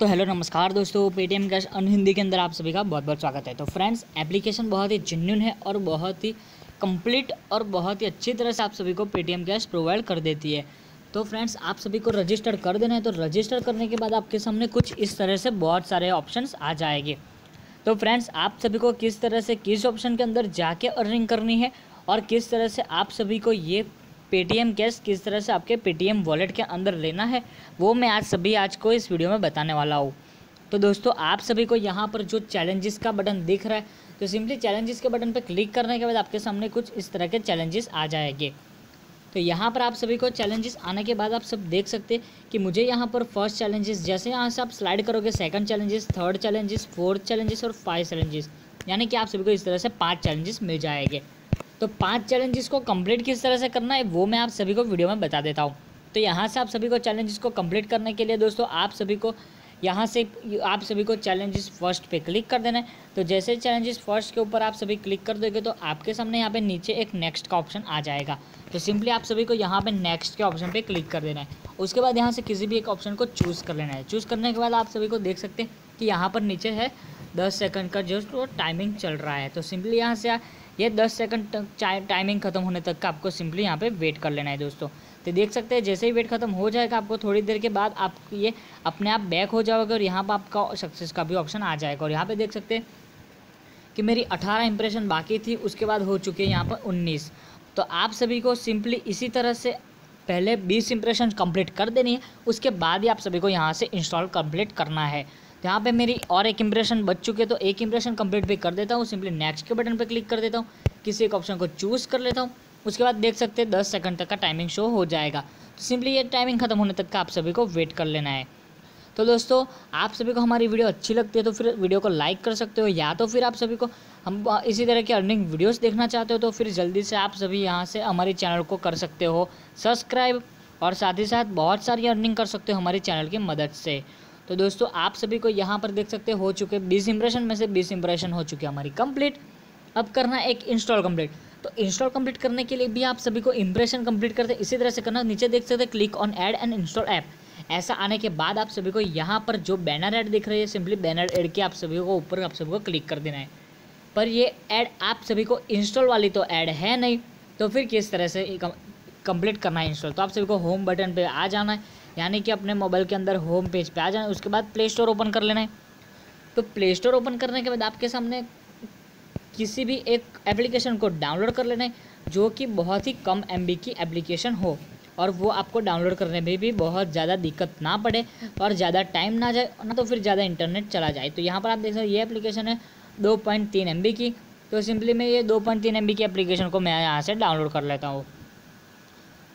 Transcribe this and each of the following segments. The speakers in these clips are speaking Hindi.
तो हेलो नमस्कार दोस्तों पेटीएम कैश अन हिंदी के अंदर आप सभी का बहुत बहुत स्वागत है। तो फ्रेंड्स एप्लीकेशन बहुत ही जेन्यून है और बहुत ही कंप्लीट और बहुत ही अच्छी तरह से आप सभी को पेटीएम कैश प्रोवाइड कर देती है। तो फ्रेंड्स आप सभी को रजिस्टर कर देना है तो रजिस्टर करने के बाद आपके सामने कुछ इस तरह से बहुत सारे ऑप्शंस आ जाएँगे। तो फ्रेंड्स आप सभी को किस तरह से, किस ऑप्शन के अंदर जाके अर्निंग करनी है और किस तरह से आप सभी को ये पेटीएम कैश किस तरह से आपके पेटीएम वॉलेट के अंदर लेना है, वो मैं आज सभी आज को इस वीडियो में बताने वाला हूँ। तो दोस्तों, आप सभी को यहाँ पर जो चैलेंजेस का बटन दिख रहा है तो सिंपली चैलेंजेस के बटन पर क्लिक करने के बाद आपके सामने कुछ इस तरह के चैलेंजेस आ जाएँगे। तो यहाँ पर आप सभी को चैलेंजेस आने के बाद आप सब देख सकते हैं कि मुझे यहाँ पर फ़र्स्ट चैलेंजेस जैसे यहाँ से आप स्लाइड करोगे second challenges third challenges fourth challenges और फाइव चैलेंजेस यानी कि आप सभी को इस तरह से पाँच चैलेंजेस मिल जाएँगे। तो पाँच चैलेंजेस को कंप्लीट किस तरह से करना है, वो मैं आप सभी को वीडियो में बता देता हूँ। तो यहाँ से आप सभी को चैलेंजेस को कंप्लीट करने के लिए दोस्तों, आप सभी को यहाँ से आप सभी को चैलेंजेस फ़र्स्ट पे क्लिक कर देना है। तो जैसे चैलेंजेस फ़र्स्ट के ऊपर आप सभी क्लिक कर दोगे तो आपके सामने यहाँ पे नीचे एक नेक्स्ट का ऑप्शन आ जाएगा। तो सिंपली आप सभी को यहाँ पे नेक्स्ट के ऑप्शन पे क्लिक कर देना है। उसके बाद यहाँ से किसी भी एक ऑप्शन को चूज़ कर लेना है। चूज़ करने के बाद आप सभी को देख सकते हैं कि यहाँ पर नीचे है दस सेकंड का जो टाइमिंग चल रहा है। तो सिंपली यहाँ से ये दस सेकंड तक टाइमिंग खत्म होने तक का आपको सिंपली यहाँ पे वेट कर लेना है दोस्तों। तो देख सकते हैं, जैसे ही वेट खत्म हो जाएगा आपको थोड़ी देर के बाद आप ये अपने आप बैक हो जाओगे और यहाँ पर आपका सक्सेस का भी ऑप्शन आ जाएगा। और यहाँ पर देख सकते हैं कि मेरी अठारह इंप्रेशन बाकी थी, उसके बाद हो चुकी है यहाँ पर उन्नीस। तो आप सभी को सिंपली इसी तरह से पहले बीस इंप्रेशन कंप्लीट कर देनी है, उसके बाद ही आप सभी को यहाँ से इंस्टॉल कंप्लीट करना है। यहाँ पे मेरी और एक इंप्रेशन बच चुके तो एक इंप्रेशन कंप्लीट भी कर देता हूँ सिंपली नेक्स्ट के बटन पर क्लिक कर देता हूँ, किसी एक ऑप्शन को चूज़ कर लेता हूँ, उसके बाद देख सकते हैं दस सेकंड तक का टाइमिंग शो हो जाएगा। तो सिंपली ये टाइमिंग खत्म होने तक का आप सभी को वेट कर लेना है। तो दोस्तों, आप सभी को हमारी वीडियो अच्छी लगती है तो फिर वीडियो को लाइक कर सकते हो, या तो फिर आप सभी को हम इसी तरह की अर्निंग वीडियोस देखना चाहते हो तो फिर जल्दी से आप सभी यहाँ से हमारे चैनल को कर सकते हो सब्सक्राइब और साथ ही साथ बहुत सारी अर्निंग कर सकते हो हमारे चैनल की मदद से। तो दोस्तों, आप सभी को यहाँ पर देख सकते हो चुके बीस इंप्रेशन में से बीस इंप्रेशन हो चुके हमारी कंप्लीट अब करना एक इंस्टॉल कंप्लीट तो इंस्टॉल कंप्लीट करने के लिए भी आप सभी को इंप्रेशन कंप्लीट करते, इसी तरह से करना। नीचे देख सकते हैं click on add and install app ऐसा आने के बाद आप सभी को यहाँ पर जो बैनर ऐड दिख रही है सिंपली बैनर ऐड के आप सभी को ऊपर आप सभी को क्लिक कर देना है। पर ये ऐड आप सभी को इंस्टॉल वाली तो ऐड है नहीं तो फिर किस तरह से कंप्लीट करना है इंस्टॉल तो आप सभी को होम बटन पे आ जाना है। यानी कि अपने मोबाइल के अंदर होम पेज पे आ जाना उसके बाद प्ले स्टोर ओपन कर लेना है। तो प्ले स्टोर ओपन करने के बाद आपके सामने किसी भी एक एप्लीकेशन को डाउनलोड कर लेना है, जो कि बहुत ही कम एमबी की एप्लीकेशन हो, और वो आपको डाउनलोड करने में भी बहुत ज़्यादा दिक्कत ना पड़े और ज़्यादा टाइम ना जाए ना तो फिर ज़्यादा इंटरनेट चला जाए। तो यहाँ पर आप देख सकते हो, ये एप्लीकेशन है दो पॉइंट तीन एम की। तो सिंपली मैं ये दो पॉइंट तीन एम की एप्लीकेशन को मैं यहाँ से डाउनलोड कर लेता हूँ।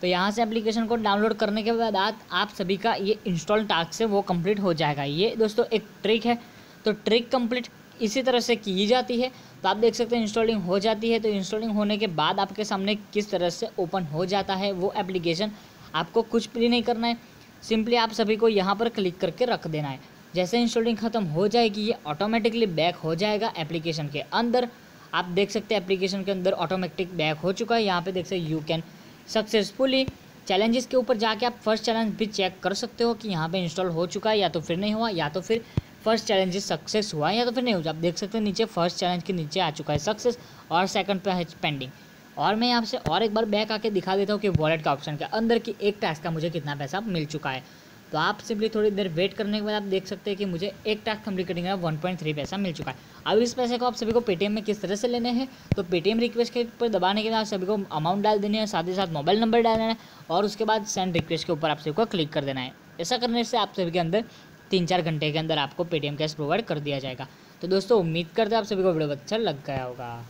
तो यहाँ से एप्लीकेशन को डाउनलोड करने के बाद आप सभी का ये इंस्टॉल टास्क है वो कंप्लीट हो जाएगा। ये दोस्तों एक ट्रिक है। तो ट्रिक कंप्लीट इसी तरह से की जाती है। तो आप देख सकते हैं इंस्टॉलिंग हो जाती है। तो इंस्टॉलिंग होने के बाद आपके सामने किस तरह से ओपन हो जाता है वो एप्लीकेशन आपको कुछ भी नहीं करना है। सिंपली आप सभी को यहाँ पर क्लिक करके रख देना है। जैसे इंस्टॉलिंग ख़त्म हो जाएगी, ये ऑटोमेटिकली बैक हो जाएगा एप्लीकेशन के अंदर। आप देख सकते हैं एप्लीकेशन के अंदर ऑटोमेटिक बैक हो चुका है। यहाँ पे देख सकते यू कैन सक्सेसफुली चैलेंजेस के ऊपर जाके आप फ़र्स्ट चैलेंज भी चेक कर सकते हो कि यहाँ पे इंस्टॉल हो चुका है या तो फिर नहीं हुआ, या तो फिर फ़र्स्ट चैलेंजेस सक्सेस हुआ है या तो फिर नहीं हुआ। आप देख सकते हैं नीचे फ़र्स्ट चैलेंज के नीचे आ चुका है सक्सेस और सेकंड पे है पेंडिंग और मैं यहाँ से और एक बार बैक आके दिखा देता हूँ कि वॉलेट का ऑप्शन के अंदर की एक टास्क का मुझे कितना पैसा मिल चुका है। तो आप सिंपली थोड़ी देर वेट करने के बाद आप देख सकते हैं कि मुझे एक टास्क कंप्लीट करने का वन पॉइंट थ्री पैसा मिल चुका है। अब इस पैसे को आप सभी को पेटीएम में किस तरह से लेने हैं? तो पेटीएम रिक्वेस्ट के ऊपर दबाने के बाद सभी को अमाउंट डाल देनी है, साथ ही साथ मोबाइल नंबर डालना है और उसके बाद सेंड रिक्वेस्ट के ऊपर आप सभी को क्लिक कर देना है। ऐसा करने से आप सभी के अंदर तीन चार घंटे के अंदर आपको पेटीएम कैश प्रोवाइड कर दिया जाएगा। तो दोस्तों, उम्मीद करते हैं आप सभी को वीडियो अच्छा लग गया होगा।